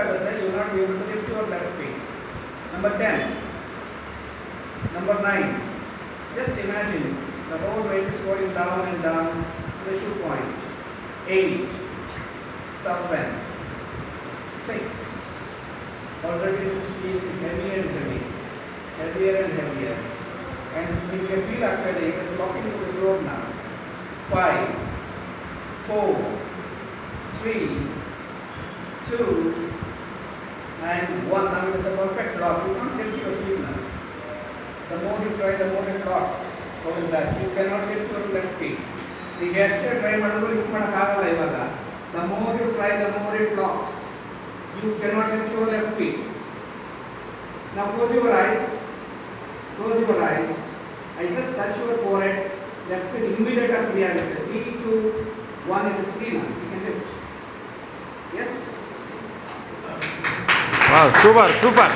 You are not able to lift your your feet. Number ten. Number nine. Just imagine imagine the whole weight is going down and down to the shoe point. 8, 7, 6. Already it is feeling heavy and heavy, heavier and heavier. And when you feel after that, it is locking to the floor now. 5, 4, 3, 2, the more you try the more it locks going that you cannot lift your left feet ಈಗ ಎಷ್ಟೇ try ಮಾಡಿದ್ರು lift ಮಾಡೋಕ್ಕಾಗಲ್ಲ ಇವಾಗ the more you try the more it locks you cannot lift your left feet now close your eyes close your eyes. I just touch your forehead, left foot immediate free ಆಗುತ್ತೆ three to one it is free ನಾ you can lift S wow super super